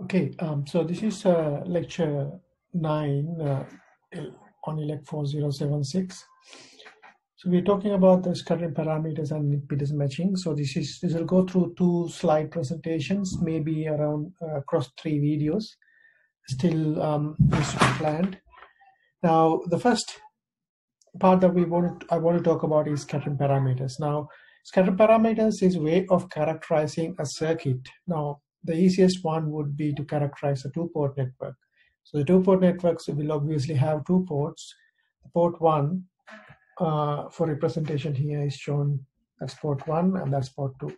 Okay, um, so this is uh, lecture 9 uh, on ELEC 4076. So we're talking about the scattering parameters and impedance matching. So this is this will go through two slide presentations, maybe around uh, across three videos. Still um, planned. Now the first part that we want I want to talk about is scattering parameters. Now scattering parameters is way of characterizing a circuit. Now the easiest one would be to characterize a two-port network. So the two-port networks will obviously have two ports. Port one uh, for representation here is shown as port one and that's port two.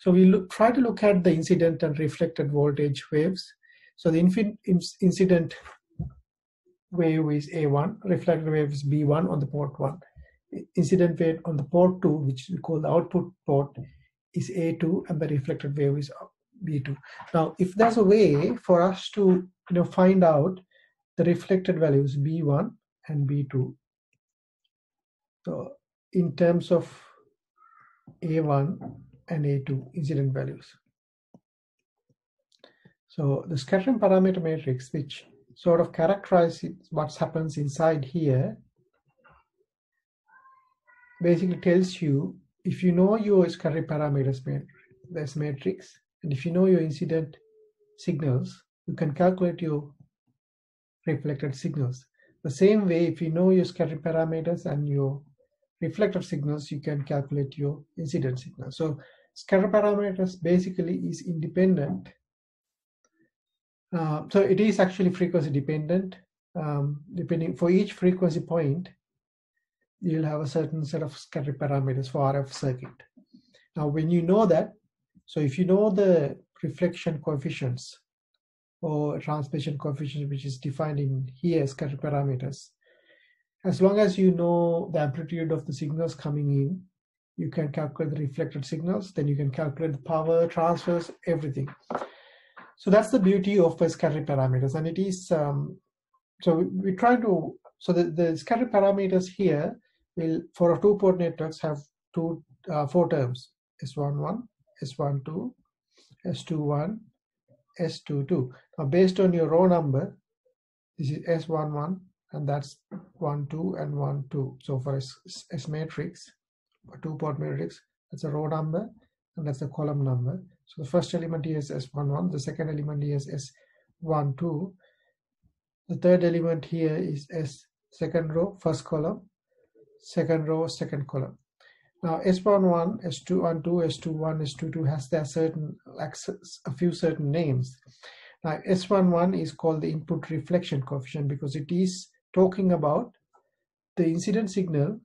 So we look, try to look at the incident and reflected voltage waves. So the incident wave is A1, reflected wave is B1 on the port one. Incident wave on the port two, which we call the output port, is A2 and the reflected wave is B2. Now, if there's a way for us to you know find out the reflected values B1 and B2, so in terms of A1 and A2 incident values. So the scattering parameter matrix, which sort of characterizes what happens inside here, basically tells you if you know your scattering parameters this matrix, and if you know your incident signals, you can calculate your reflected signals. The same way, if you know your scattering parameters and your reflected signals, you can calculate your incident signal. So scatter parameters basically is independent. Uh, so it is actually frequency dependent. Um, depending for each frequency point, you'll have a certain set of scatter parameters for RF circuit. Now, when you know that, so if you know the reflection coefficients or transmission coefficient, which is defined in here as scatter parameters, as long as you know the amplitude of the signals coming in, you can calculate the reflected signals, then you can calculate the power transfers, everything. So that's the beauty of the scatter parameters. And it is, um, so we, we try to, so the, the scatter parameters here will, for a two port networks have two, uh, four terms, S11, S12, S21, S22. Now based on your row number, this is S11 and that's 1, 2 and 1, 2. So for S, S matrix, a two-port matrix, that's a row number and that's the column number. So the first element here is S11, the second element here is S12, the third element here is S second row, first column, second row, second column. Now S11, S212, S21, S22 has their certain access, a few certain names. Now S11 is called the input reflection coefficient because it is talking about the incident signal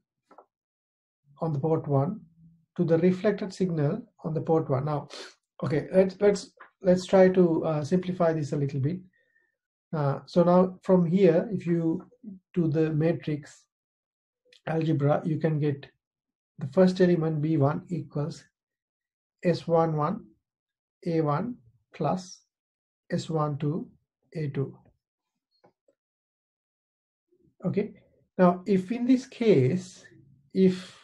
on the port 1 to the reflected signal on the port 1. Now, okay, let's let's let's try to uh, simplify this a little bit. Uh, so now from here, if you do the matrix algebra, you can get the first element b1 equals s11 a1 plus s12 a2 okay. Now if in this case if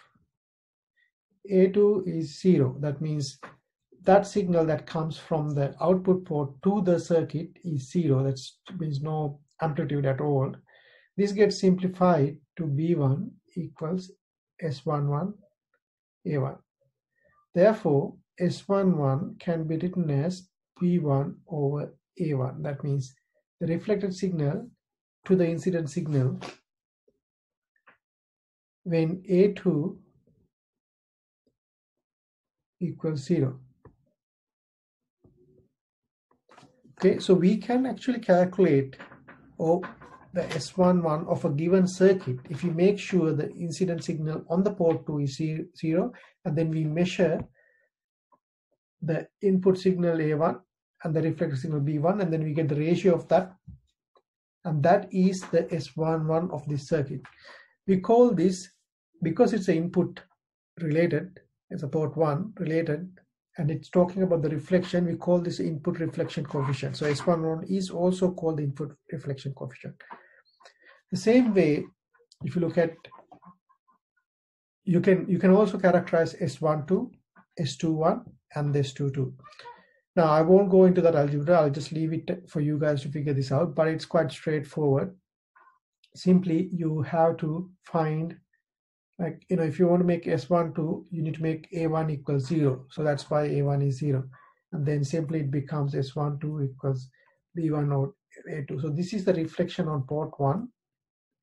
a2 is zero that means that signal that comes from the output port to the circuit is zero. That means no amplitude at all. This gets simplified to b1 equals S11 A1. Therefore, S11 can be written as B1 over A1. That means the reflected signal to the incident signal when A2 equals 0. Okay, so we can actually calculate or the S11 of a given circuit, if you make sure the incident signal on the port 2 is zero, and then we measure the input signal A1 and the reflected signal B1, and then we get the ratio of that, and that is the S11 of this circuit. We call this, because it's an input related, it's a port 1 related, and it's talking about the reflection, we call this input reflection coefficient. So S11 is also called the input reflection coefficient. The same way, if you look at, you can you can also characterize S12, S21, and S22. Now, I won't go into that algebra. I'll just leave it for you guys to figure this out, but it's quite straightforward. Simply, you have to find, like, you know, if you want to make s1 2 you need to make A1 equals zero. So that's why A1 is zero. And then simply it becomes s1 2 equals B1 or A2. So this is the reflection on port one,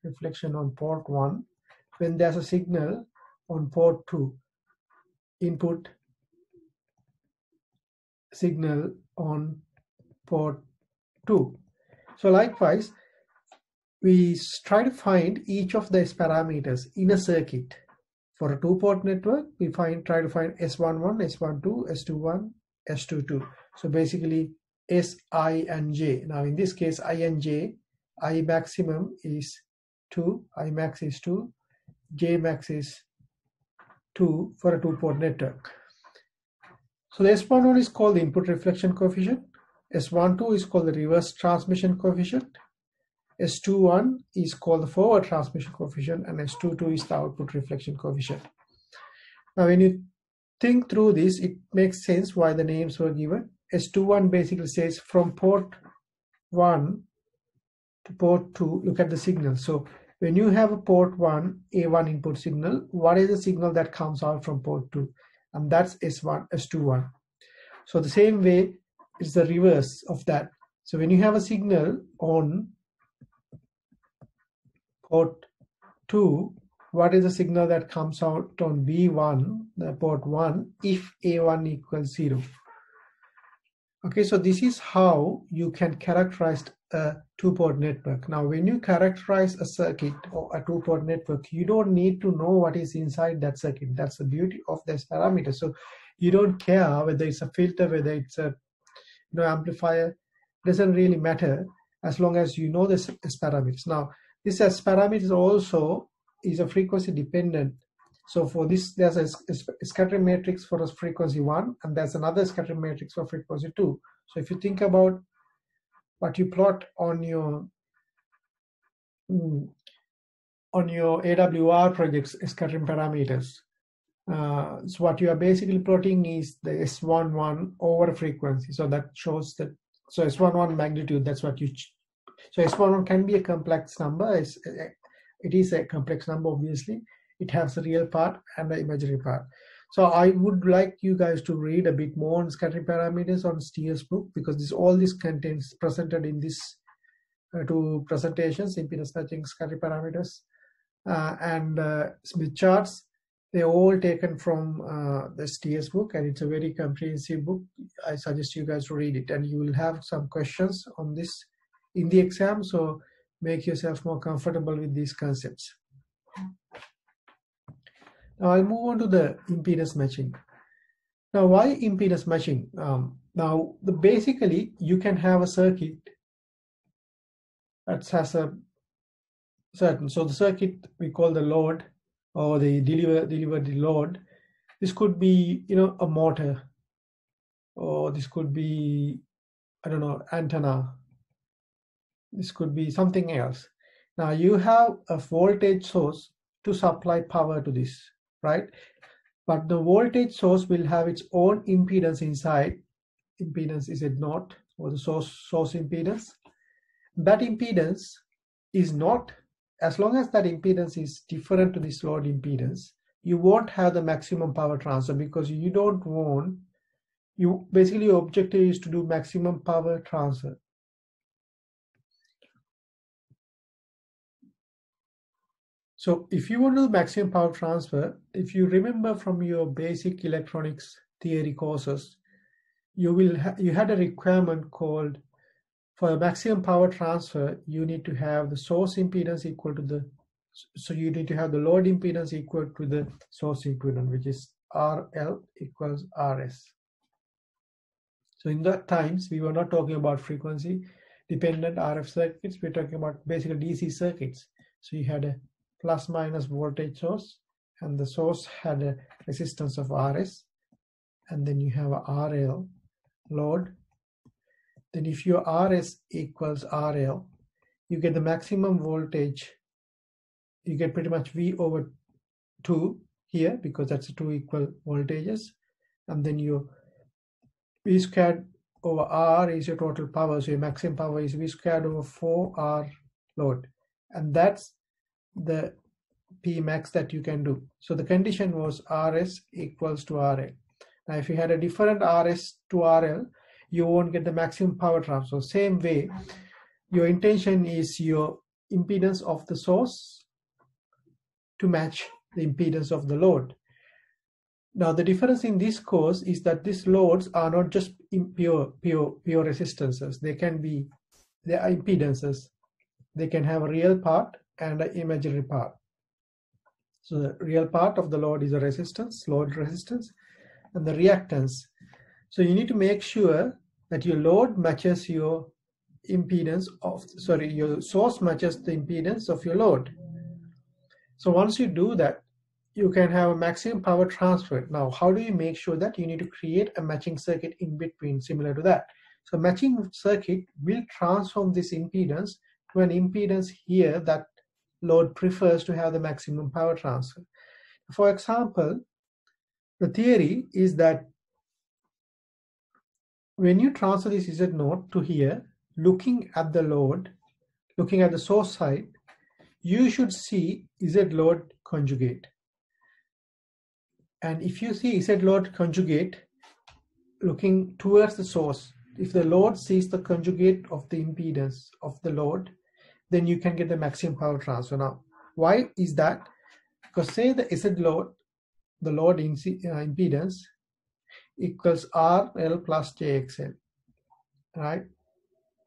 reflection on port one. When there's a signal on port two, input signal on port 2. So likewise, we try to find each of these parameters in a circuit. For a two-port network, we find try to find S11, S12, S21, S22. So basically S, I, and J. Now in this case, I and J, I maximum is 2, I max is 2, J max is 2 for a two-port network. So the S11 is called the input reflection coefficient. S12 is called the reverse transmission coefficient. S21 is called the forward transmission coefficient and S22 is the output reflection coefficient. Now when you think through this, it makes sense why the names were given. S21 basically says from port 1 to port 2, look at the signal. So when you have a port 1, A1 input signal, what is the signal that comes out from port 2? and that's S1, S21. So the same way is the reverse of that. So when you have a signal on port 2, what is the signal that comes out on B1, the port 1, if A1 equals 0? Okay, so this is how you can characterize a two-port network. Now, when you characterize a circuit or a two-port network, you don't need to know what is inside that circuit. That's the beauty of this parameter. So you don't care whether it's a filter, whether it's a you know amplifier. It doesn't really matter as long as you know this as parameters. Now, this as parameters also is a frequency dependent. So for this, there's a, scattering matrix for a frequency one, and there's another scattering matrix for frequency two. So if you think about what you plot on your mm, on your AWR projects scattering parameters. Uh, so what you are basically plotting is the S11 over frequency. So that shows that, so S11 magnitude, that's what you, so S11 can be a complex number. It's, it is a complex number, obviously. It has a real part and an imaginary part. So I would like you guys to read a bit more on scattering parameters on Steer's book because this all this contains presented in this uh, two presentations, impedance matching scattering parameters uh, and uh, Smith charts. They're all taken from uh, the Steer's book and it's a very comprehensive book. I suggest you guys to read it and you will have some questions on this in the exam. So make yourself more comfortable with these concepts. Now I'll move on to the impedance matching. Now why impedance matching? Um, now the basically you can have a circuit that has a certain so the circuit we call the load or the deliver deliver the load. This could be you know a motor or this could be I don't know antenna. This could be something else. Now you have a voltage source to supply power to this right? But the voltage source will have its own impedance inside. Impedance is it not, or the source source impedance. That impedance is not, as long as that impedance is different to this load impedance, you won't have the maximum power transfer because you don't want, you basically your objective is to do maximum power transfer. So if you want to do maximum power transfer, if you remember from your basic electronics theory courses, you will you had a requirement called for a maximum power transfer, you need to have the source impedance equal to the so you need to have the load impedance equal to the source impedance, which is RL equals RS. So in that times, we were not talking about frequency dependent RF circuits, we're talking about basically DC circuits. So you had a plus minus voltage source and the source had a resistance of Rs and then you have a RL load then if your Rs equals RL you get the maximum voltage you get pretty much V over 2 here because that's two equal voltages and then your V squared over R is your total power. So your maximum power is V squared over 4R load. And that's the P max that you can do. So the condition was RS equals to RL. Now if you had a different RS to RL, you won't get the maximum power transfer. Same way, your intention is your impedance of the source to match the impedance of the load. Now the difference in this course is that these loads are not just pure pure pure resistances. They can be they are impedances. They can have a real part and an imaginary part. So the real part of the load is a resistance, load resistance, and the reactance. So you need to make sure that your load matches your impedance of sorry your source matches the impedance of your load. So once you do that, you can have a maximum power transfer. Now, how do you make sure that you need to create a matching circuit in between similar to that? So matching circuit will transform this impedance to an impedance here that load prefers to have the maximum power transfer. For example, the theory is that when you transfer this Z naught to here, looking at the load, looking at the source side, you should see Z load conjugate. And if you see Z load conjugate looking towards the source, if the load sees the conjugate of the impedance of the load, then you can get the maximum power transfer. Now, why is that? Because say the Z load, the load in, uh, impedance equals RL plus JXL, right?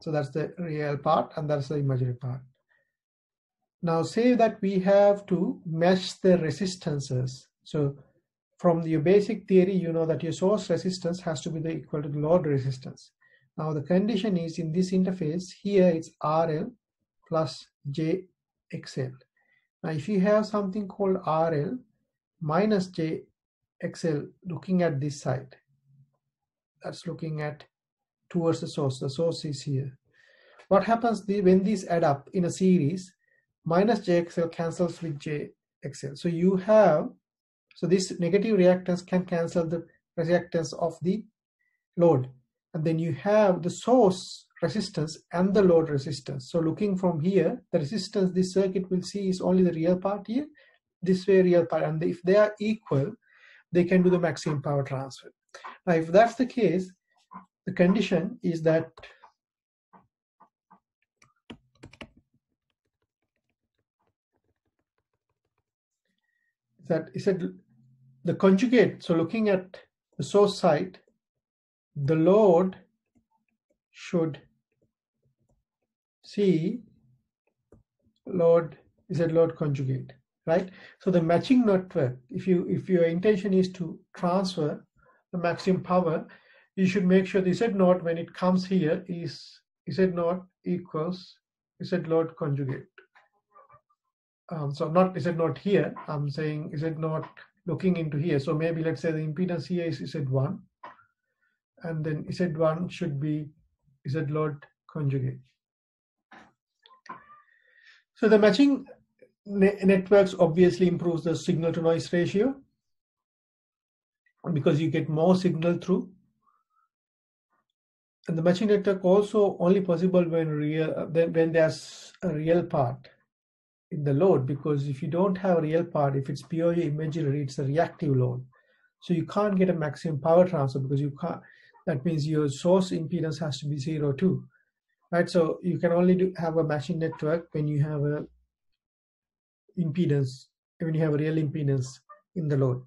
So that's the real part and that's the imaginary part. Now say that we have to mesh the resistances. So from your basic theory, you know that your source resistance has to be the equal to the load resistance. Now the condition is in this interface, here it's RL plus JXL. Now if you have something called RL minus JXL looking at this side, that's looking at towards the source, the source is here. What happens when these add up in a series, minus JXL cancels with JXL. So you have so this negative reactance can cancel the reactance of the load. And then you have the source resistance and the load resistance. So looking from here, the resistance this circuit will see is only the real part here, this way real part. And if they are equal, they can do the maximum power transfer. Now, if that's the case, the condition is that that is said the conjugate, so looking at the source side, the load should see load is a load conjugate, right? So the matching network, if you if your intention is to transfer the maximum power, you should make sure the Z naught when it comes here is Z naught equals Z load conjugate. Um, so not is it not here? I'm saying is it not looking into here? So maybe let's say the impedance here is Z1, and then Z1 should be Z load conjugate. So the matching ne networks obviously improves the signal to noise ratio because you get more signal through. And the matching network also only possible when real when there's a real part in the load because if you don't have a real part, if it's purely imaginary, it's a reactive load. So you can't get a maximum power transfer because you can't. That means your source impedance has to be zero too, right? So you can only do, have a matching network when you have a impedance, when you have a real impedance in the load.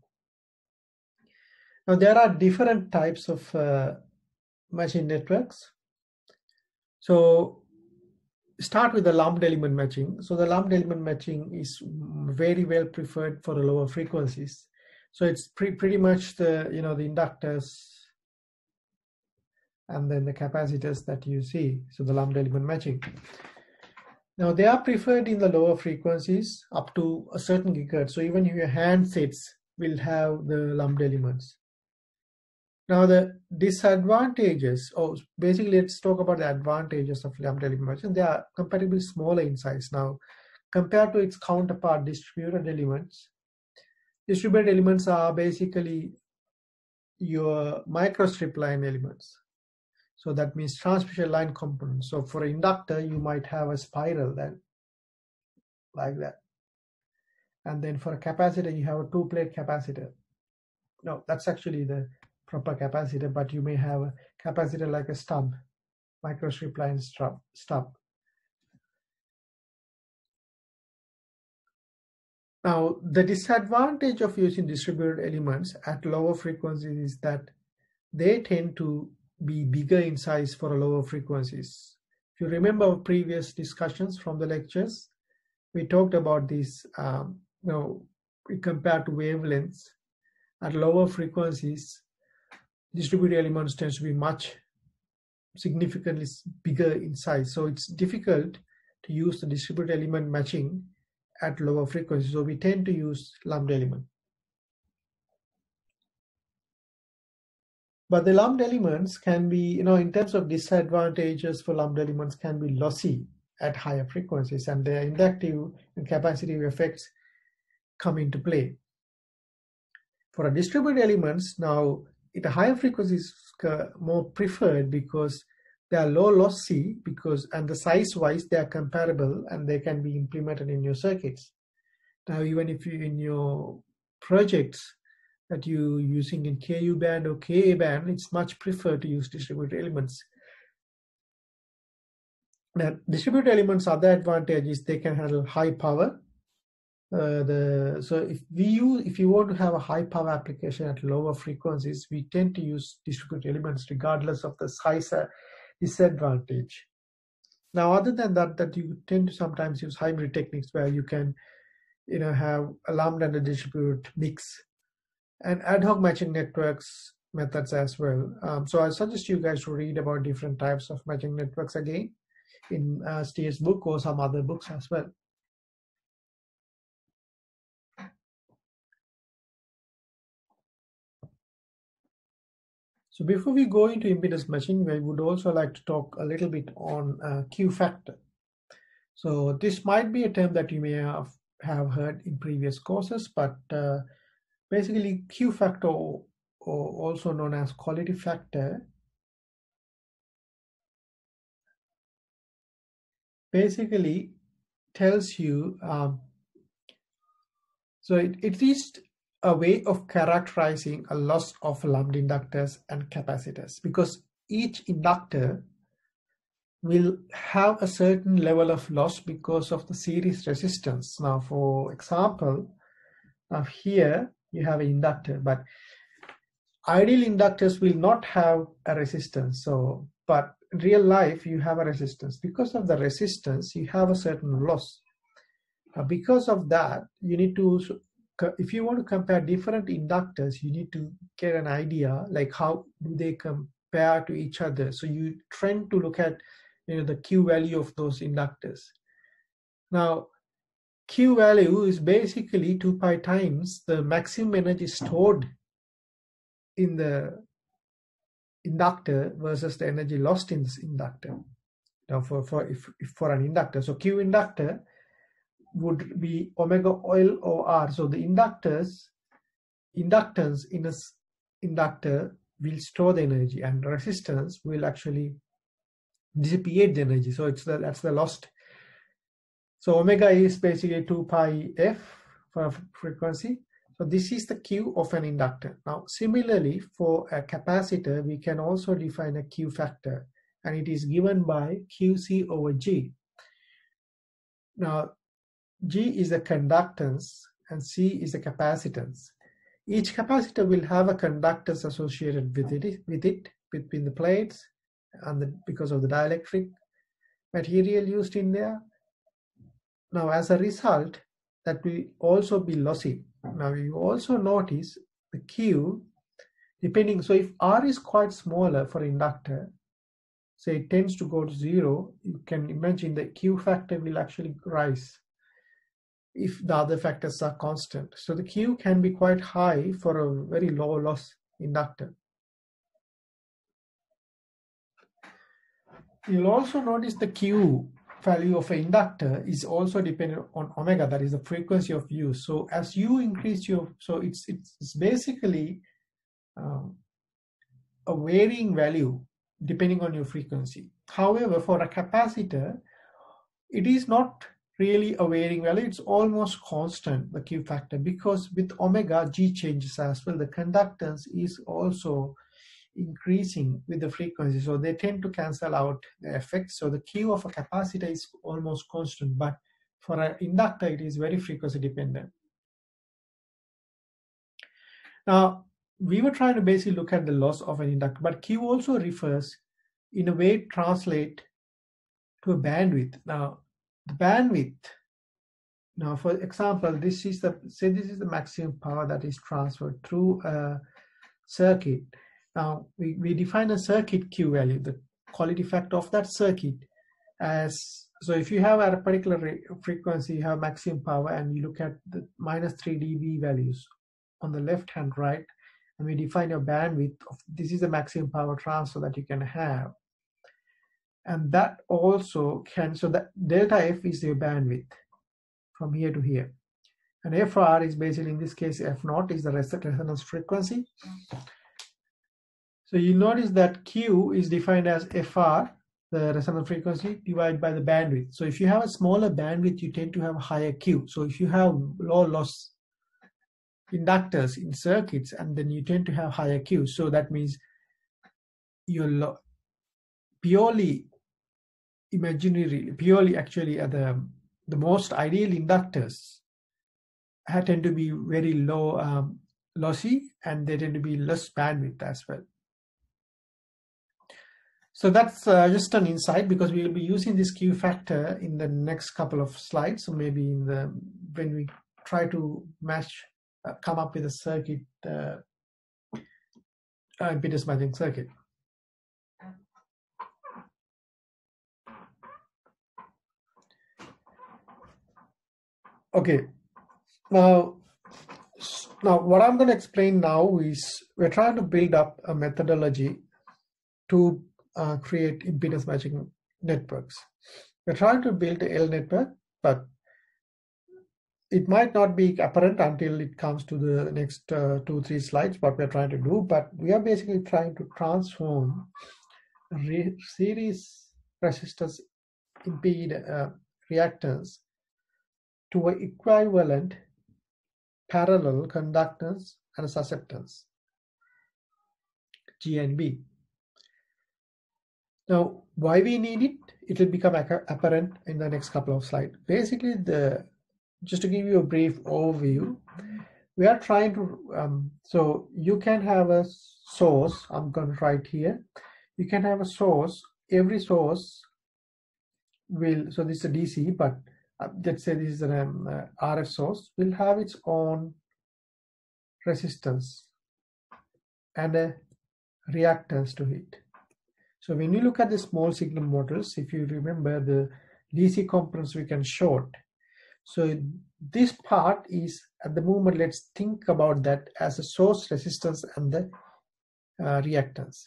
Now there are different types of uh, matching networks. So start with the lumped element matching. So the lumped element matching is very well preferred for the lower frequencies. So it's pre pretty much the, you know, the inductors and then the capacitors that you see. So the lumped element matching. Now they are preferred in the lower frequencies up to a certain gigahertz. So even if your handsets will have the lumped elements. Now the disadvantages, oh, basically let's talk about the advantages of lumped element matching. They are comparatively smaller in size now compared to its counterpart distributed elements. Distributed elements are basically your microstrip line elements. So that means transmission line component. So for inductor, you might have a spiral then, like that. And then for a capacitor, you have a two plate capacitor. No, that's actually the proper capacitor, but you may have a capacitor like a stub, microstrip line stub. stub. Now, the disadvantage of using distributed elements at lower frequencies is that they tend to be bigger in size for lower frequencies. If you remember previous discussions from the lectures, we talked about this, um, you know, we compared to wavelengths at lower frequencies, distributed elements tends to be much significantly bigger in size. So it's difficult to use the distributed element matching at lower frequencies. So we tend to use lumped element. But the lumped elements can be, you know, in terms of disadvantages for lumped elements can be lossy at higher frequencies and their inductive and capacitive effects come into play. For a distributed elements, now at higher frequencies more preferred because they are low lossy because and the size wise they are comparable and they can be implemented in your circuits. Now even if you in your projects that you using in KU band or KA band, it's much preferred to use distributed elements. Now, distributed elements other advantage is they can handle high power. Uh, the so if we use if you want to have a high power application at lower frequencies, we tend to use distributed elements regardless of the size disadvantage. Now, other than that, that you tend to sometimes use hybrid techniques where you can, you know, have a lambda and a distributed mix and ad hoc matching networks methods as well. Um, so I suggest you guys to read about different types of matching networks again in uh, Steer's book or some other books as well. So before we go into impedance matching, we would also like to talk a little bit on uh, Q factor. So this might be a term that you may have, have heard in previous courses, but uh, basically Q factor or also known as quality factor basically tells you um, so it, it is a way of characterizing a loss of lumped inductors and capacitors because each inductor will have a certain level of loss because of the series resistance. Now, for example, now here you have an inductor, but ideal inductors will not have a resistance. So, but in real life, you have a resistance. Because of the resistance, you have a certain loss. Now, because of that, you need to, if you want to compare different inductors, you need to get an idea like how do they compare to each other. So you trend to look at you know the Q value of those inductors. Now, Q value is basically 2 pi times the maximum energy stored in the inductor versus the energy lost in this inductor. Now for, for, if, if for an inductor, so Q inductor would be omega oil or R. So the inductors, inductance in a inductor will store the energy and resistance will actually dissipate the energy. So it's the, that's the lost so omega is basically 2 pi f for frequency. So this is the Q of an inductor. Now similarly for a capacitor we can also define a Q factor and it is given by QC over G. Now G is the conductance and C is the capacitance. Each capacitor will have a conductance associated with it, with it between the plates and the, because of the dielectric material used in there now, as a result, that will also be lossy. Now, you also notice the Q, depending, so if R is quite smaller for inductor, say it tends to go to zero, you can imagine the Q factor will actually rise if the other factors are constant. So the Q can be quite high for a very low loss inductor. You'll also notice the Q value of an inductor is also dependent on omega, that is the frequency of use. So as you increase your, so it's, it's, it's basically um, a varying value depending on your frequency. However, for a capacitor, it is not really a varying value. It's almost constant, the Q factor, because with omega, G changes as well. The conductance is also increasing with the frequency. So they tend to cancel out the effect. So the Q of a capacitor is almost constant, but for an inductor, it is very frequency dependent. Now, we were trying to basically look at the loss of an inductor, but Q also refers in a way translate to a bandwidth. Now, the bandwidth, now for example, this is the, say this is the maximum power that is transferred through a circuit. Now, we, we define a circuit Q value, the quality factor of that circuit as, so if you have at a particular frequency, you have maximum power and you look at the minus 3 dB values on the left hand right, and we define your bandwidth of this is the maximum power transfer that you can have. And that also can so that delta f is your bandwidth from here to here. And fr is basically in this case f naught is the resonance frequency so you notice that q is defined as fr the resonant frequency divided by the bandwidth. So if you have a smaller bandwidth you tend to have higher q. So if you have low loss inductors in circuits and then you tend to have higher q. So that means you're purely imaginary, purely actually uh, the, the most ideal inductors tend to be very low um, lossy and they tend to be less bandwidth as well. So that's uh, just an insight because we will be using this Q factor in the next couple of slides. So maybe in the when we try to match, uh, come up with a circuit, uh, impedance matching circuit. Okay, now, now what I'm going to explain now is we're trying to build up a methodology to uh, create impedance matching networks. We're trying to build a L network, but it might not be apparent until it comes to the next uh, two, three slides, what we're trying to do, but we are basically trying to transform re series resistors impede uh, reactance to an equivalent parallel conductance and susceptance, G and B. Now, why we need it, it will become apparent in the next couple of slides. Basically, the just to give you a brief overview, we are trying to, um, so you can have a source, I'm going to write here, you can have a source, every source will, so this is a DC, but uh, let's say this is an um, uh, RF source, will have its own resistance and a reactance to it. So when you look at the small signal models, if you remember the DC components we can short. So this part is at the moment, let's think about that as a source resistance and the uh, reactance.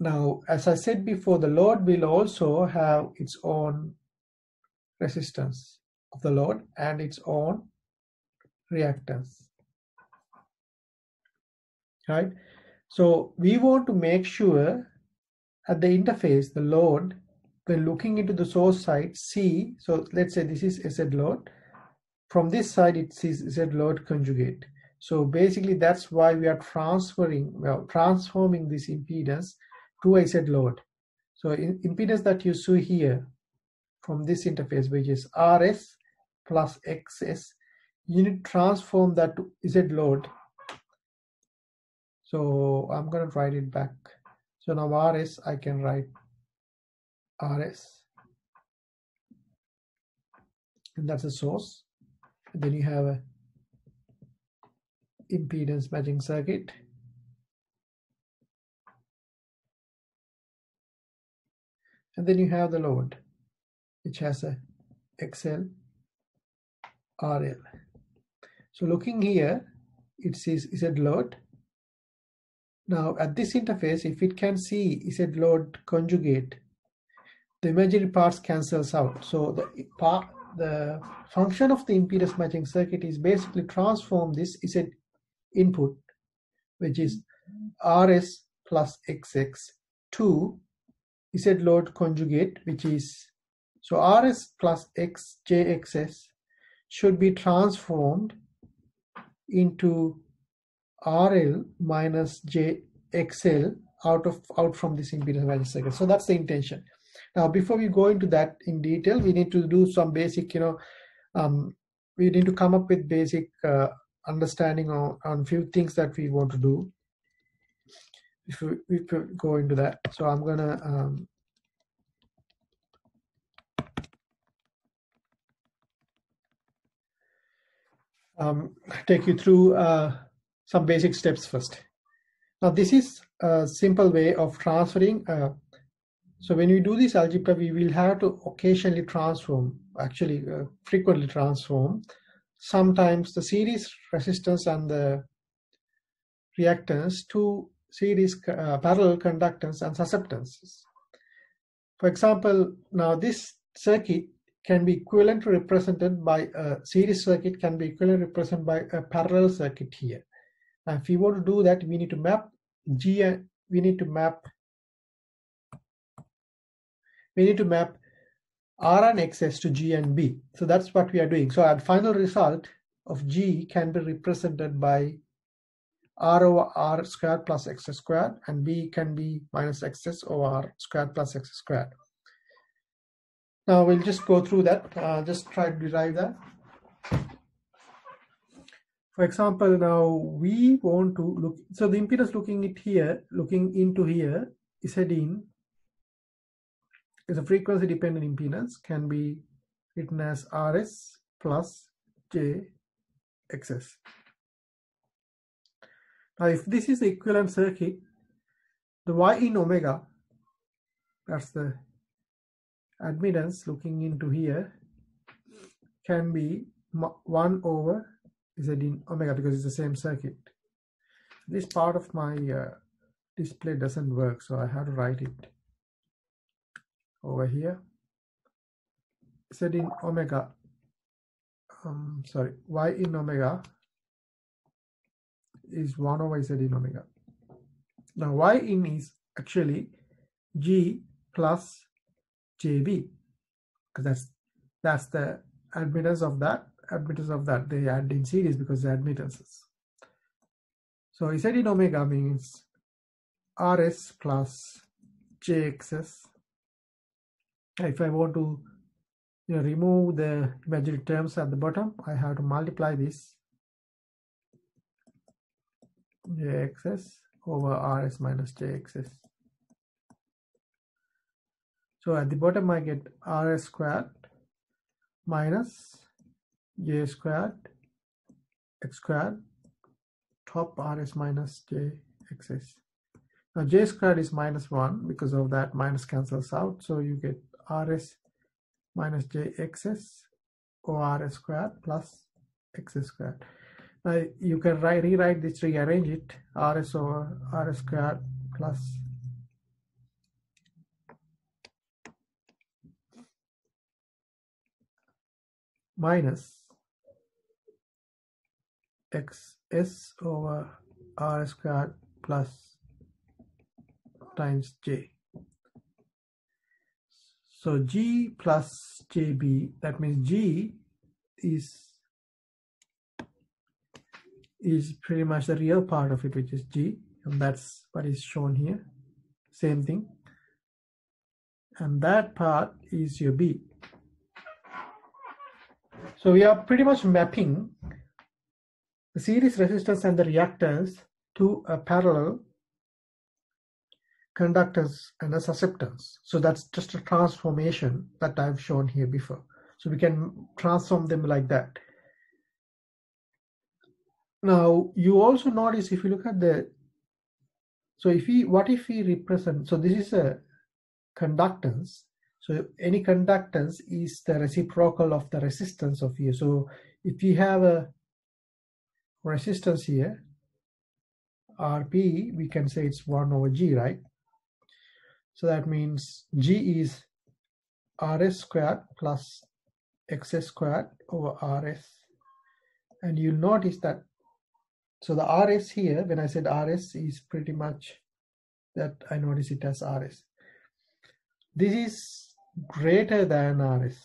Now, as I said before, the load will also have its own resistance of the load and its own reactance right so we want to make sure at the interface the load when looking into the source side see so let's say this is z load. From this side it sees z load conjugate. So basically that's why we are transferring well transforming this impedance to a z load. So in, impedance that you see here from this interface which is RS plus XS you need to transform that to Z load. So I'm going to write it back so now RS I can write RS and that's a source and then you have a impedance matching circuit and then you have the load which has a XL RL. So looking here, it says Z load. Now at this interface, if it can see Z load conjugate, the imaginary parts cancels out. So the part, the function of the impedance matching circuit is basically transform this Z input, which is RS plus XX to Z load conjugate, which is so RS plus X JXS should be transformed into RL minus JXL out of out from this impedance matching circuit. So that's the intention. Now, before we go into that in detail, we need to do some basic, you know, um, we need to come up with basic uh, understanding on, on few things that we want to do. If we, we go into that, so I'm gonna um, um, take you through uh, some basic steps first. Now, this is a simple way of transferring. Uh, so when we do this algebra, we will have to occasionally transform, actually uh, frequently transform. Sometimes the series resistance and the reactance to series uh, parallel conductance and susceptances. For example, now this circuit can be equivalent represented by a series circuit can be equivalent represented by a parallel circuit here. If we want to do that, we need to map G and we need to map we need to map R and XS to G and B. So that's what we are doing. So our final result of G can be represented by R over R squared plus X squared and B can be minus XS over R squared plus X squared. Now we'll just go through that, uh, just try to derive that. For example, now we want to look, so the impedance looking it here, looking into here, is in is a frequency dependent impedance can be written as RS plus J XS. Now if this is the equivalent circuit, the Y in omega, that's the admittance looking into here can be 1 over z in omega because it's the same circuit. This part of my uh, display doesn't work so I have to write it over here. Z in omega, um, sorry, y in omega is 1 over z in omega. Now y in is actually g plus JB because that's that's the admittance of that admittance of that they add in series because the admittances. So Z in omega means RS plus JXS. If I want to you know, remove the imaginary terms at the bottom, I have to multiply this JXS over RS minus JXS. So at the bottom I get RS squared minus J squared X squared top RS minus J XS. Now J squared is minus 1 because of that minus cancels out. So you get RS minus J XS or RS squared plus x squared. Now you can write, rewrite this, rearrange it, RS over RS squared plus minus xs over r squared plus times j. So g plus jb, that means g is is pretty much the real part of it, which is g, and that's what is shown here. Same thing. And that part is your b. So we are pretty much mapping the series resistance and the reactance to a parallel conductance and a susceptance. So that's just a transformation that I've shown here before. So we can transform them like that. Now you also notice if you look at the so if we what if we represent so this is a conductance so any conductance is the reciprocal of the resistance of here. So if we have a resistance here, RP, we can say it's 1 over G, right? So that means G is RS squared plus XS squared over RS. And you'll notice that, so the RS here, when I said RS is pretty much that I notice it as RS. This is greater than RS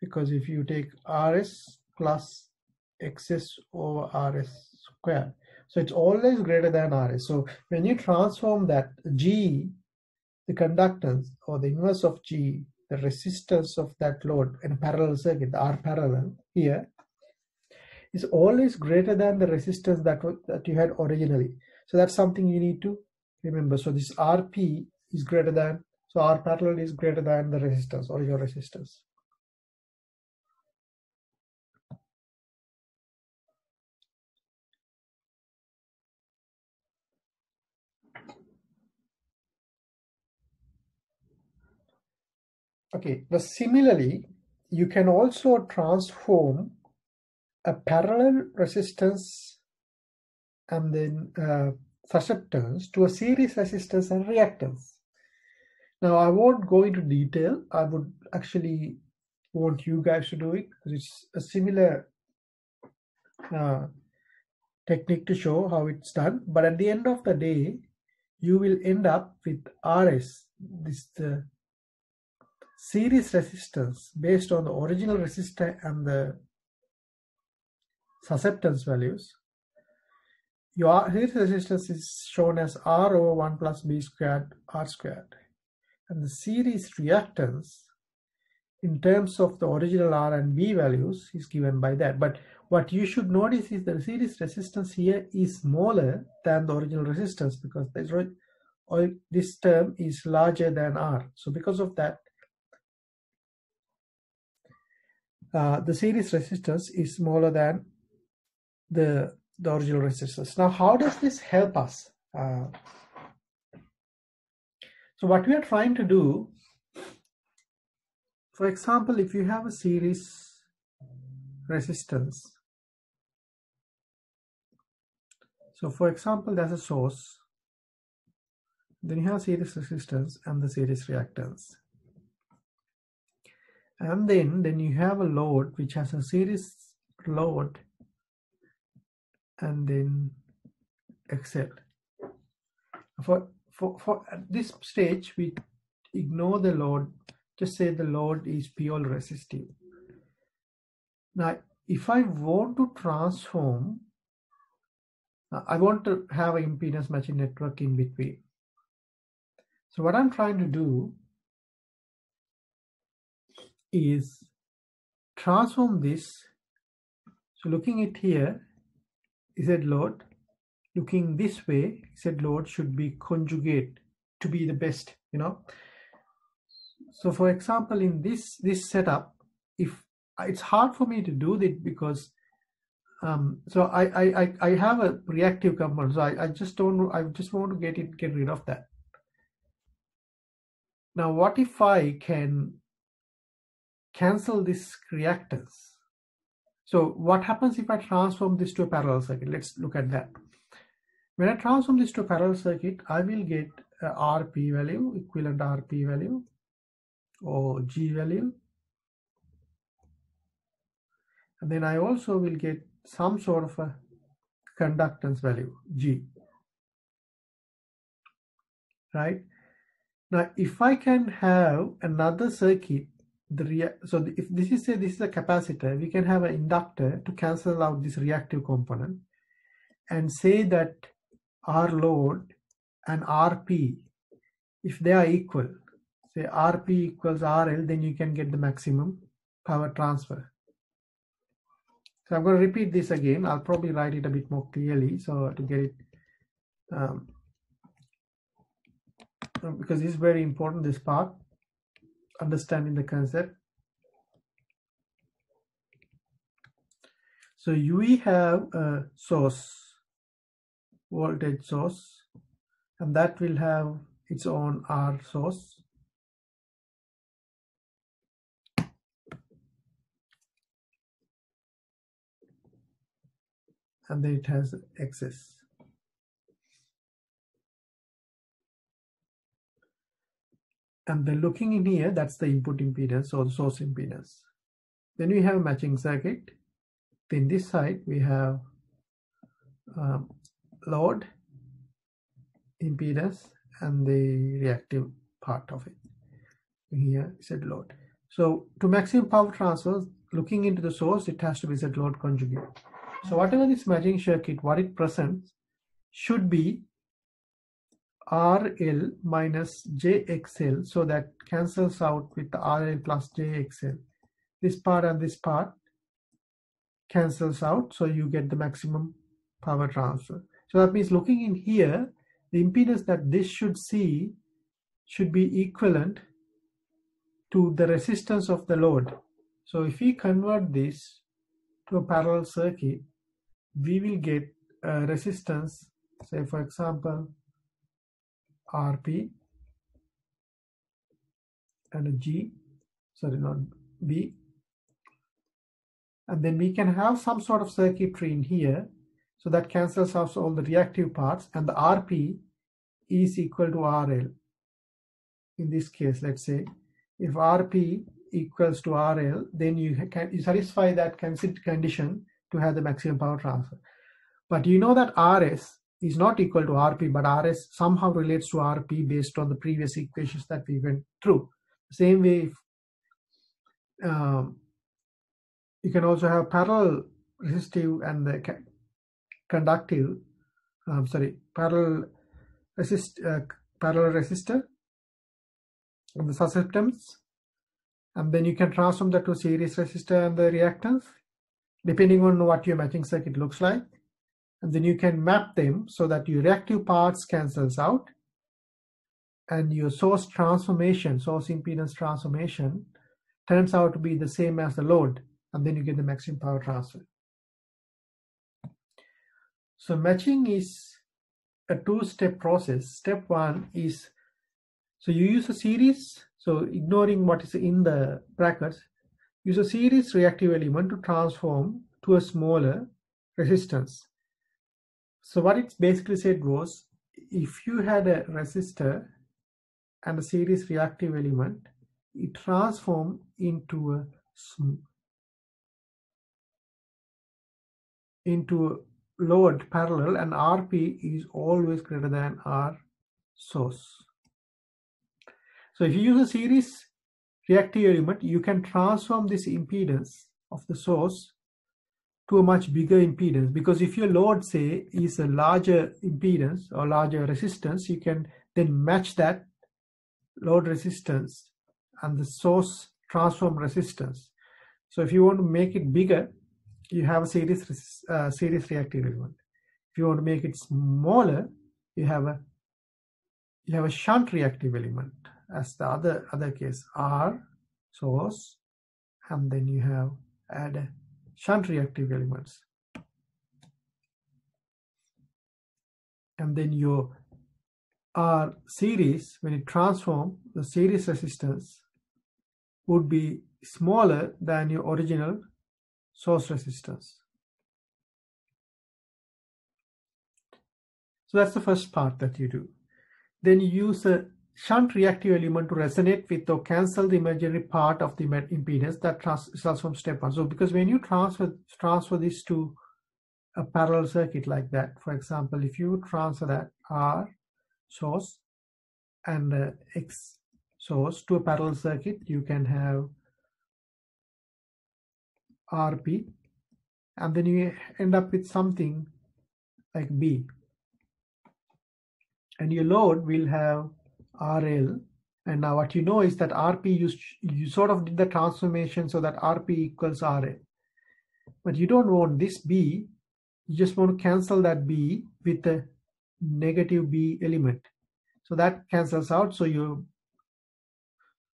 because if you take RS plus XS over RS squared, so it's always greater than RS. So when you transform that G, the conductance or the inverse of G, the resistance of that load in parallel circuit, R parallel here, is always greater than the resistance that, that you had originally. So that's something you need to remember. So this RP is greater than, so R parallel is greater than the resistance or your resistance. Okay, but similarly, you can also transform a parallel resistance and then uh, susceptance to a series resistance and reactance. Now, I won't go into detail. I would actually want you guys to do it because it's a similar uh, technique to show how it's done. But at the end of the day, you will end up with RS, this the series resistance based on the original resistor and the susceptance values, your series resistance is shown as R over 1 plus B squared R squared. And the series reactance in terms of the original R and B values is given by that. But what you should notice is the series resistance here is smaller than the original resistance because this term is larger than R. So because of that, uh, the series resistance is smaller than the, the original resistance. Now, how does this help us? Uh, so what we are trying to do, for example, if you have a series resistance, so for example, there's a source, then you have series resistance and the series reactance. And then, then you have a load which has a series load and then XL For, for, for at this stage, we ignore the load, just say the load is pure resistive. Now, if I want to transform, I want to have an impedance matching network in between. So what I'm trying to do is transform this. So looking at here, Z load, looking this way, Z load should be conjugate to be the best, you know. So for example, in this this setup, if it's hard for me to do that because um, so I, I I have a reactive component, so I, I just don't I just want to get it get rid of that. Now, what if I can cancel this reactance? So what happens if I transform this to a parallel circuit? Let's look at that. When I transform this to a parallel circuit, I will get uh, a RP value, equivalent RP value or G value. And then I also will get some sort of a conductance value, G. Right? Now, if I can have another circuit the rea so if this is a this is a capacitor we can have an inductor to cancel out this reactive component and say that r load and rp if they are equal say rp equals rl then you can get the maximum power transfer. So i'm going to repeat this again. I'll probably write it a bit more clearly so to get it um, because this is very important this part understanding the concept. So we have a source, voltage source, and that will have its own R source. And then it has XS. And then looking in here, that's the input impedance or source impedance. Then we have a matching circuit. Then this side we have um, load impedance and the reactive part of it. Here Z load. So to maximum power transfer, looking into the source, it has to be Z load conjugate. So whatever this matching circuit, what it presents should be RL minus JXL. So that cancels out with RL plus JXL. This part and this part cancels out. So you get the maximum power transfer. So that means looking in here, the impedance that this should see should be equivalent to the resistance of the load. So if we convert this to a parallel circuit, we will get a resistance, say for example, RP and G, sorry, not B. And then we can have some sort of circuitry in here. So that cancels out all the reactive parts and the RP is equal to RL. In this case, let's say if RP equals to RL, then you can you satisfy that condition to have the maximum power transfer. But you know that RS is not equal to RP, but RS somehow relates to RP based on the previous equations that we went through. Same way, if, um, you can also have parallel resistive and the conductive, um, sorry, parallel resist, uh, parallel resistor and the susceptance. And then you can transform that to series resistor and the reactance, depending on what your matching circuit looks like and then you can map them so that your reactive parts cancels out and your source transformation, source impedance transformation turns out to be the same as the load and then you get the maximum power transfer. So matching is a two-step process. Step one is, so you use a series, so ignoring what is in the brackets, use a series reactive element to transform to a smaller resistance. So what it basically said was, if you had a resistor and a series reactive element, it transformed into a into a load parallel and RP is always greater than R source. So if you use a series reactive element, you can transform this impedance of the source to a much bigger impedance. Because if your load say is a larger impedance or larger resistance you can then match that load resistance and the source transform resistance. So if you want to make it bigger you have a series uh, series reactive element. If you want to make it smaller you have a you have a shunt reactive element as the other other case r source and then you have add shunt reactive elements. And then your R series, when it transform, the series resistance would be smaller than your original source resistance. So that's the first part that you do. Then you use a shunt reactive element to resonate with or cancel the imaginary part of the impedance that results from step one. So because when you transfer transfer this to a parallel circuit like that, for example, if you transfer that R source and uh, X source to a parallel circuit, you can have RP and then you end up with something like B and your load will have RL. And now what you know is that RP, you, you sort of did the transformation so that RP equals RL. But you don't want this B, you just want to cancel that B with the negative B element. So that cancels out. So you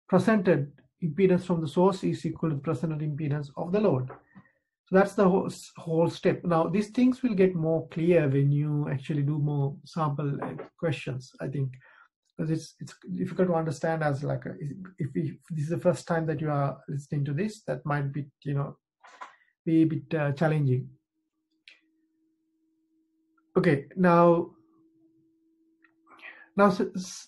presented impedance from the source is equal to presented impedance of the load. So that's the whole, whole step. Now these things will get more clear when you actually do more sample uh, questions, I think because it's it's difficult to understand as like a, if, if, this is the first time that you are listening to this that might be you know be a bit uh, challenging. Okay now now the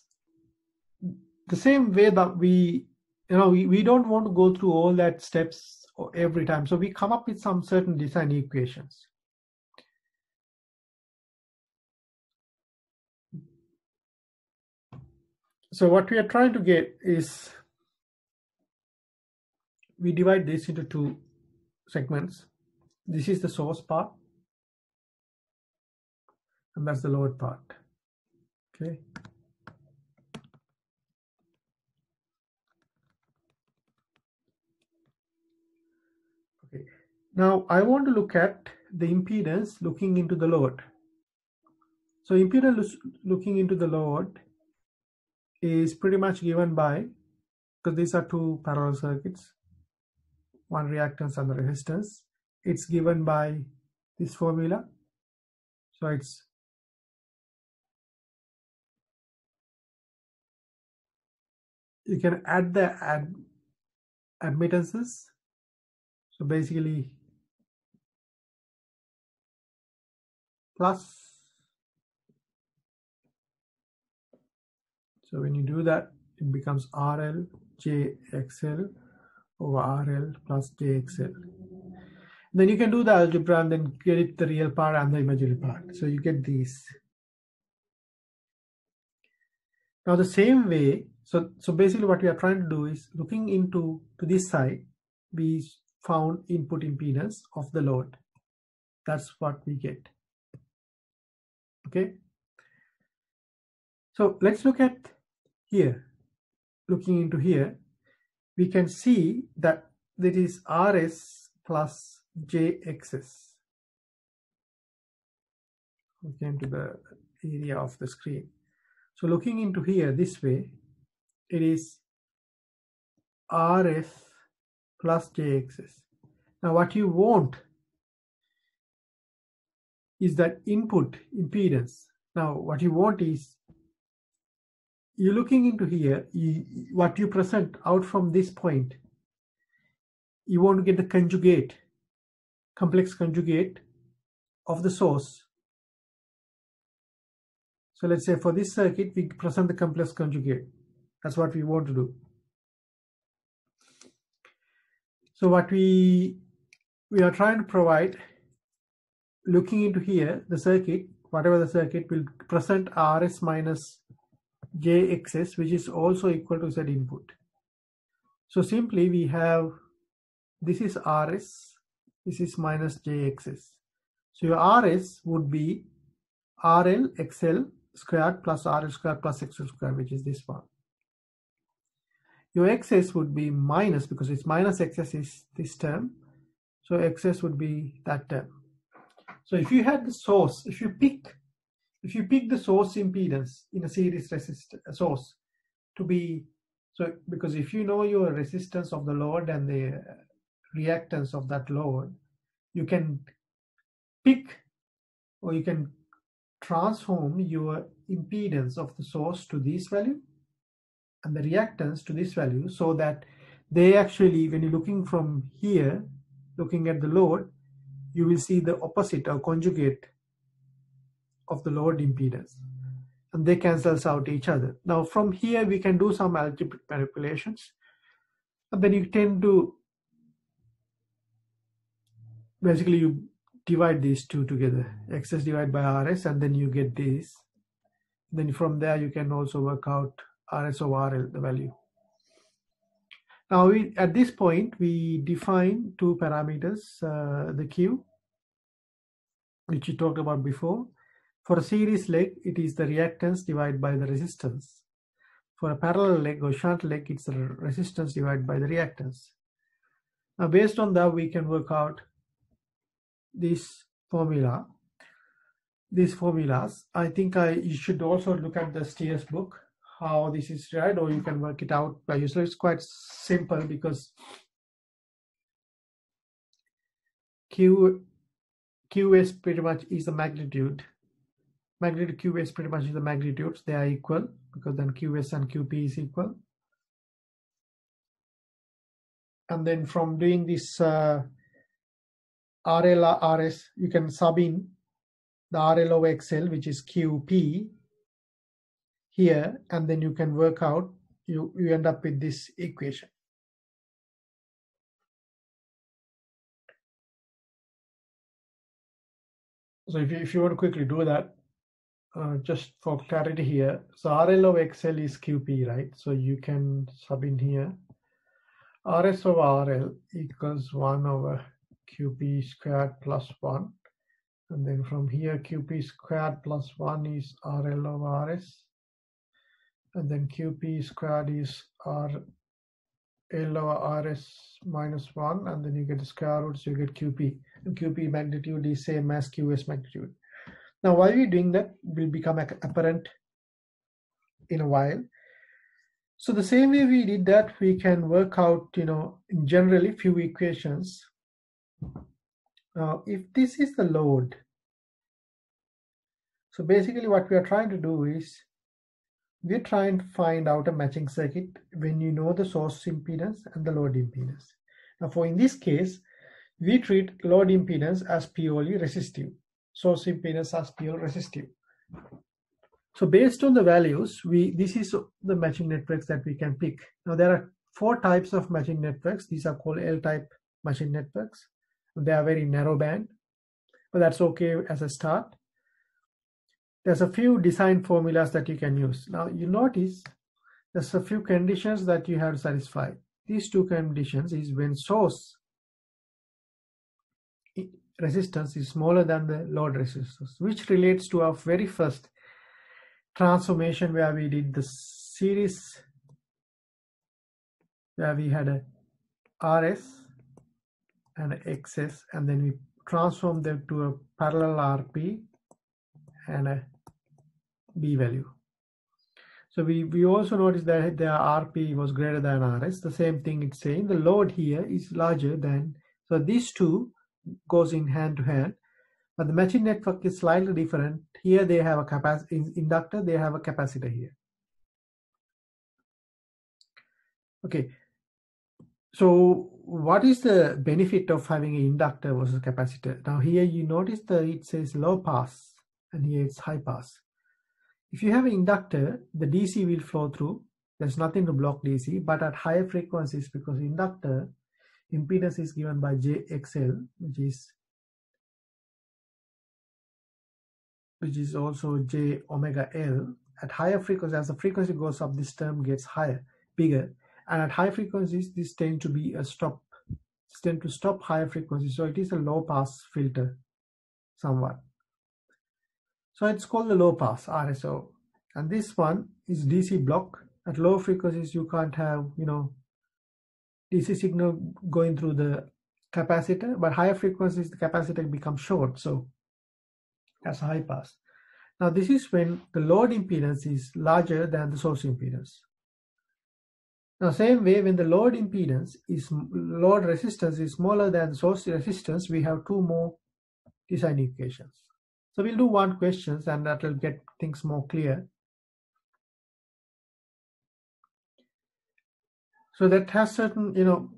same way that we you know we, we don't want to go through all that steps every time. So we come up with some certain design equations so what we are trying to get is we divide this into two segments. This is the source part and that's the load part. Okay. Okay. Now I want to look at the impedance looking into the load. So impedance looking into the load is pretty much given by because these are two parallel circuits one reactance and the resistance. It's given by this formula. So it's you can add the ad admittances. So basically plus so when you do that it becomes RL JXL over RL plus JXL. Then you can do the algebra and then get the real part and the imaginary part. So you get these. Now the same way, so, so basically what we are trying to do is looking into to this side, we found input impedance of the load. That's what we get. Okay. So let's look at here, looking into here, we can see that there is Rs plus Jxs. We came to the area of the screen. So looking into here this way, it is Rs plus Jxs. Now what you want is that input impedance. Now what you want is you're looking into here, you, what you present out from this point, you want to get the conjugate, complex conjugate of the source. So let's say for this circuit, we present the complex conjugate. That's what we want to do. So what we we are trying to provide, looking into here, the circuit, whatever the circuit will present Rs minus jxs which is also equal to z input. So simply we have this is rs, this is minus jxs. So your rs would be rl xl squared plus rl squared plus xl squared which is this one. Your xs would be minus because it's minus xs is this term. So xs would be that term. So if you had the source, if you pick if you pick the source impedance in a series resistor source to be so because if you know your resistance of the load and the reactance of that load you can pick or you can transform your impedance of the source to this value and the reactance to this value so that they actually when you're looking from here looking at the load you will see the opposite or conjugate of the load impedance and they cancels out each other. Now from here we can do some algebraic manipulations and then you tend to basically you divide these two together. Xs divided by rs and then you get this. Then from there you can also work out rs over rl the value. Now we, at this point we define two parameters uh, the q which we talked about before for a series leg, it is the reactance divided by the resistance. For a parallel leg or shunt leg, it's the resistance divided by the reactance. Now, based on that, we can work out this formula, these formulas. I think I you should also look at the Steer's book, how this is derived, or you can work it out by yourself. It's quite simple because Q QS pretty much is the magnitude magnitude QS pretty much the magnitudes. They are equal because then QS and QP is equal. And then from doing this uh, RL RS, you can sub in the RL over XL, which is QP here, and then you can work out, you, you end up with this equation. So if you, if you want to quickly do that, uh, just for clarity here, so RL of XL is QP, right? So you can sub in here. RS of RL equals 1 over QP squared plus 1. And then from here, QP squared plus 1 is RL of RS. And then QP squared is RL over RS minus 1. And then you get the square root, so you get QP. And QP magnitude is same as QS magnitude. Now, why we're doing that will become apparent in a while. So the same way we did that, we can work out, you know, generally few equations. Now, if this is the load, so basically what we are trying to do is we're trying to find out a matching circuit when you know the source impedance and the load impedance. Now for in this case, we treat load impedance as purely resistive, source impedance as pure resistive. So based on the values, we this is the matching networks that we can pick. Now there are four types of matching networks. These are called L-type matching networks. They are very narrow band, but that's okay as a start. There's a few design formulas that you can use. Now you notice there's a few conditions that you have to satisfy. These two conditions is when source resistance is smaller than the load resistance, which relates to our very first transformation where we did the series where we had a RS and a XS and then we transformed them to a parallel RP and a B value. So we, we also noticed that the RP was greater than RS. The same thing it's saying. The load here is larger than, so these two goes in hand to hand but the matching network is slightly different. Here they have a capacitor inductor, they have a capacitor here. Okay, so what is the benefit of having an inductor versus capacitor? Now here you notice that it says low pass and here it's high pass. If you have an inductor, the DC will flow through. There's nothing to block DC, but at higher frequencies because inductor impedance is given by JXL, which is which is also j omega L. At higher frequencies, as the frequency goes up, this term gets higher, bigger. And at high frequencies, this tend to be a stop, this tend to stop higher frequencies. So it is a low pass filter somewhat. So it's called the low pass RSO. And this one is DC block. At low frequencies, you can't have, you know, DC signal going through the capacitor, but higher frequencies, the capacitor becomes short. So that's a high pass. Now this is when the load impedance is larger than the source impedance. Now same way when the load impedance is load resistance is smaller than source resistance, we have two more design equations. So we'll do one questions and that will get things more clear. So that has certain, you know,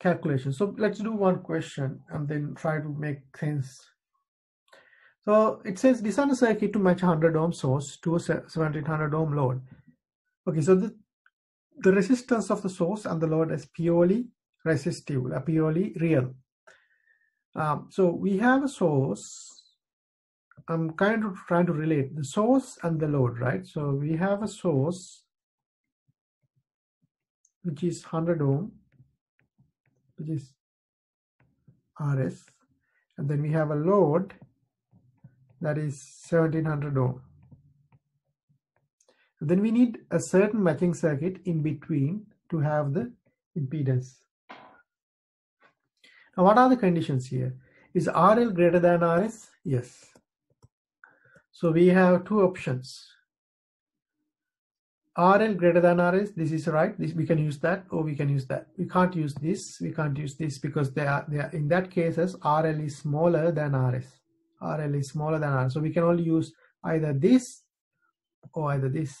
calculations. So let's do one question and then try to make sense so it says design a circuit to match 100 ohm source to a 1700 ohm load. Okay, so the, the resistance of the source and the load is purely resistive, uh, purely real. Um, so we have a source. I'm kind of trying to relate the source and the load, right? So we have a source which is 100 ohm, which is RS, and then we have a load that is 1700 ohm. Then we need a certain matching circuit in between to have the impedance. Now what are the conditions here? Is RL greater than RS? Yes. So we have two options. RL greater than RS, this is right, this, we can use that or we can use that. We can't use this, we can't use this because they are, they are in that cases RL is smaller than RS. RL is smaller than R. So we can only use either this or either this.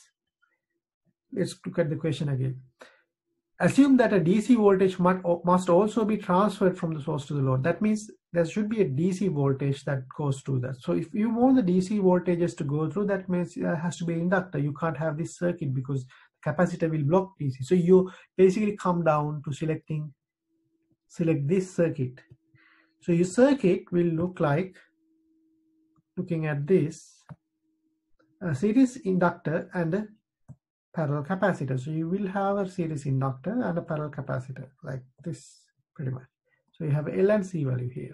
Let's look at the question again. Assume that a DC voltage must also be transferred from the source to the load. That means there should be a DC voltage that goes through that. So if you want the DC voltages to go through, that means there has to be inductor. You can't have this circuit because the capacitor will block DC. So you basically come down to selecting, select this circuit. So your circuit will look like looking at this a series inductor and a parallel capacitor. So you will have a series inductor and a parallel capacitor like this pretty much. So you have L and C value here.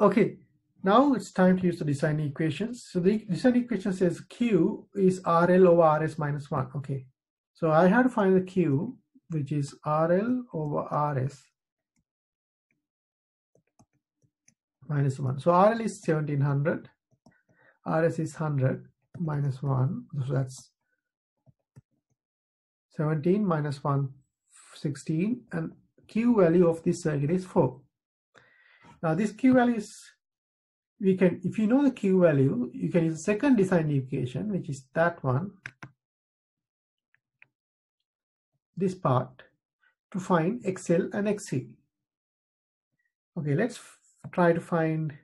Okay, now it's time to use the design equations. So the design equation says Q is RL over RS minus 1. Okay, so I had to find the Q, which is RL over RS minus 1. So RL is 1700, RS is 100 minus 1. So that's 17 minus 1, 16. And Q value of this circuit is 4. Now this Q value is, we can, if you know the Q value, you can use the second design equation, which is that one, this part, to find XL and XC. Okay, let's try to find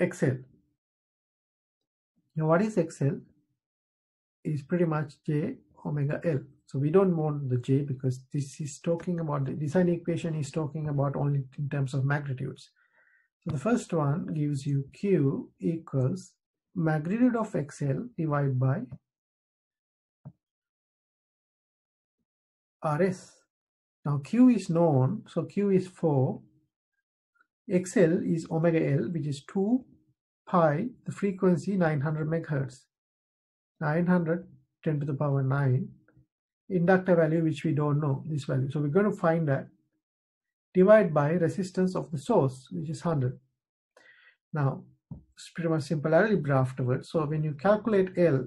XL. Now what is XL? Is pretty much J omega L. So we don't want the J because this is talking about the design equation is talking about only in terms of magnitudes. So the first one gives you Q equals magnitude of XL divided by RS. Now Q is known, so Q is 4. XL is omega L, which is 2 pi, the frequency 900 megahertz. 900 10 to the power 9. Inductor value, which we don't know, this value. So we're going to find that divide by resistance of the source, which is 100. Now, it's pretty much simple algebra afterwards. So when you calculate L,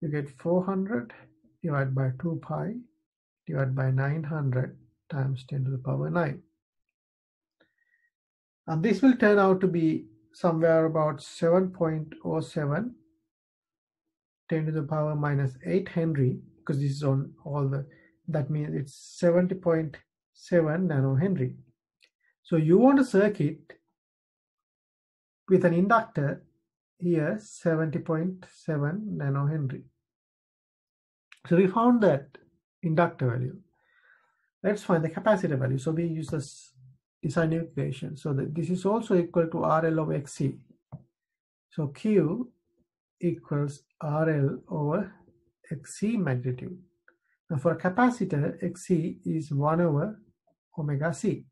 you get 400 divided by 2 pi divided by 900 times 10 to the power 9. And this will turn out to be somewhere about 7.07 10 to the power minus 8 Henry because this is on all the that means it's 70.8 7 nanohenry. So you want a circuit with an inductor here 70.7 nanohenry. So we found that inductor value. Let's find the capacitor value. So we use this design equation. So that this is also equal to RL of XC. So Q equals RL over XC magnitude. Now for a capacitor, XC is 1 over omega C.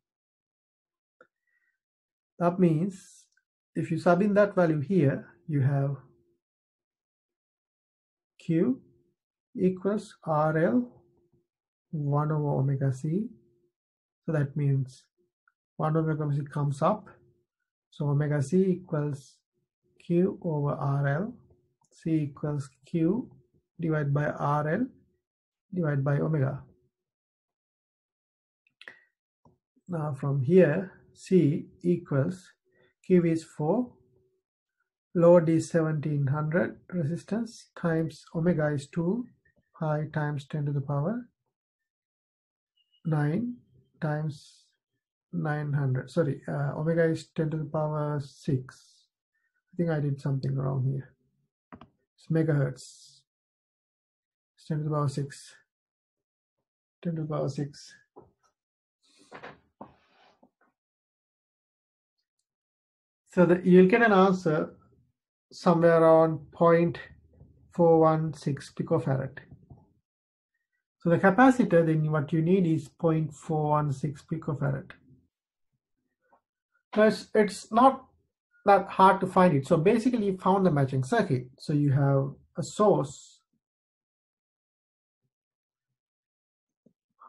That means if you sub in that value here, you have Q equals RL 1 over omega c. So that means 1 over omega c comes up. So omega c equals Q over RL. C equals Q divided by RL divided by omega. Now from here, C equals Q is 4, load is 1700 resistance times omega is 2 pi times 10 to the power 9 times 900 sorry uh, omega is 10 to the power 6 I think I did something wrong here. It's megahertz. It's 10 to the power 6 10 to the power 6 so that you'll get an answer somewhere around 0.416 picofarad so the capacitor, then what you need is 0.416 picofarad. Now it's, it's not that hard to find it. So basically you found the matching circuit. So you have a source,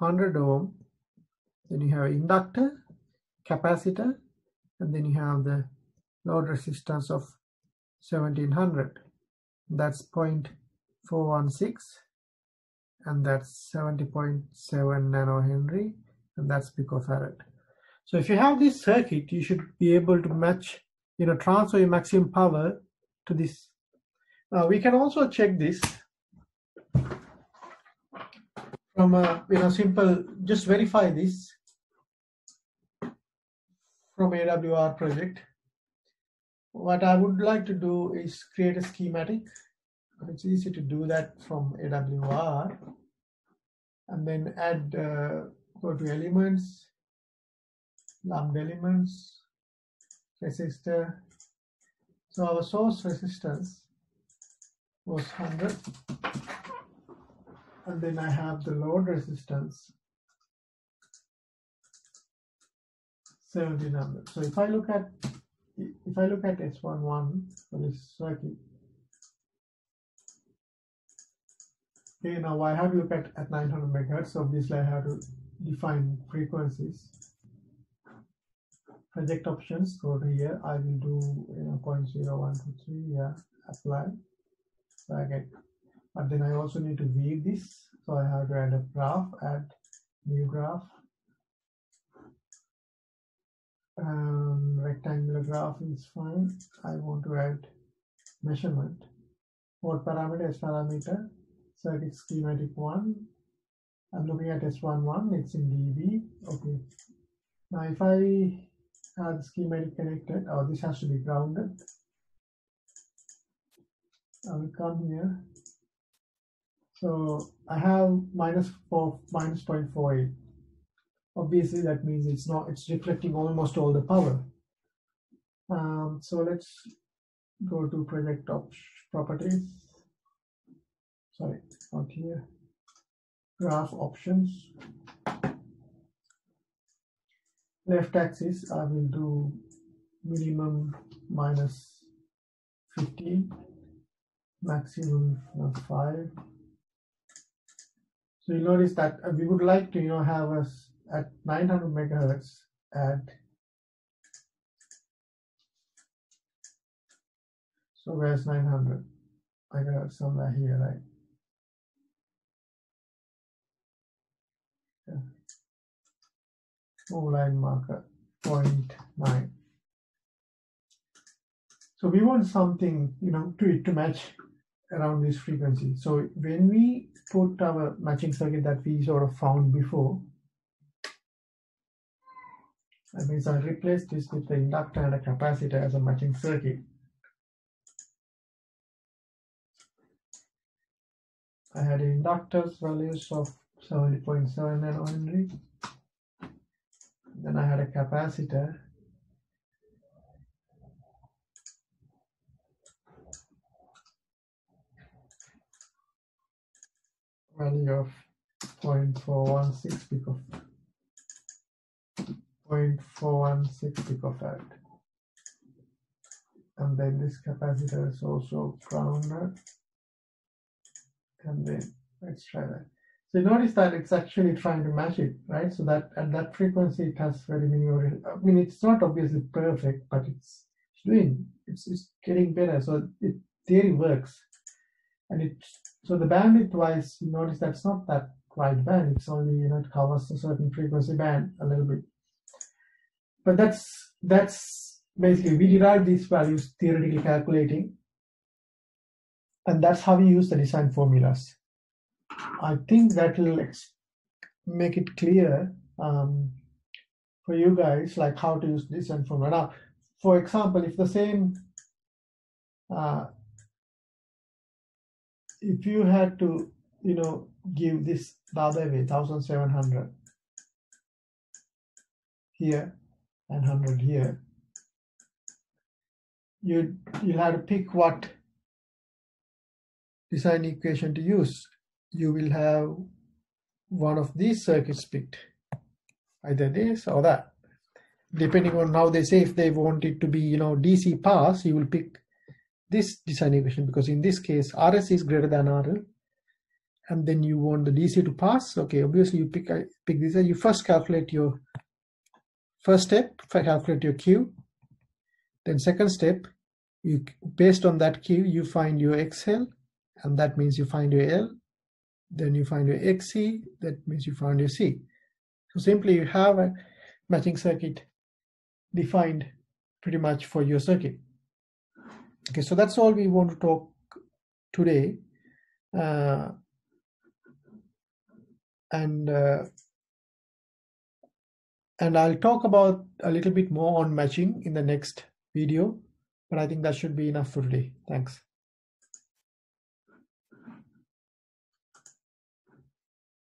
100 ohm, then you have inductor, capacitor, and then you have the load resistance of 1700. That's 0.416 and that's 70.7 nanohenry and that's picofarad. So if you have this circuit, you should be able to match, you know, transfer your maximum power to this. Now we can also check this from a, you know, simple, just verify this from AWR project. What I would like to do is create a schematic. It's easy to do that from AWR and then add uh, go to elements lumped elements resistor. So our source resistance was 100 and then I have the load resistance 1700. So if I look at if I look at S11 for this circuit, okay, now I have to look at, at 900 megahertz. Obviously I have to define frequencies. Project options, go to here. I will do you know 0.0123, yeah, apply. So I get, but then I also need to weave this. So I have to add a graph, add new graph, um, rectangular graph is fine. I want to add measurement. What parameter? S parameter, circuit schematic 1. I'm looking at S11, it's in dB. Okay. Now if I have the schematic connected, oh, this has to be grounded. I will come here. So I have minus 4, minus 0.48 obviously that means it's not it's reflecting almost all the power. Um, so let's go to project op properties sorry not here. Graph options. Left axis I will do minimum minus 15 maximum 5 so you notice that uh, we would like to you know have us at 900 megahertz at so where's 900 megahertz somewhere here right yeah. line marker 0.9 so we want something you know to it to match around this frequency so when we put our matching circuit that we sort of found before that means I replace this with the inductor and a capacitor as a matching circuit. I had inductors values of 70.7 nanohenry. Then I had a capacitor. Value of 0.416 picofarad. 0.416 picofarad. And then this capacitor is also grounded. And then let's try that. So you notice that it's actually trying to match it, right? So that at that frequency it has very minimal. I mean, it's not obviously perfect, but it's, it's doing, it's, it's getting better. So it theory works. And it so the bandwidth wise, you notice that's not that wide band. It's only you know it covers a certain frequency band a little bit. But that's that's basically we derive these values theoretically calculating. And that's how we use the design formulas. I think that will make it clear um, for you guys like how to use design formula. Now for example if the same uh, if you had to you know give this the other way 1700 here and 100 here. You, you'll have to pick what design equation to use. You will have one of these circuits picked, either this or that. Depending on how they say, if they want it to be, you know, DC pass, you will pick this design equation because in this case, RS is greater than RL and then you want the DC to pass. Okay, obviously you pick, pick this. You first calculate your First step, calculate your Q. Then second step, you based on that Q, you find your XL, and that means you find your L. Then you find your XC, that means you find your C. So simply you have a matching circuit defined pretty much for your circuit. Okay, so that's all we want to talk today. Uh, and uh, and I'll talk about a little bit more on matching in the next video, but I think that should be enough for today. Thanks.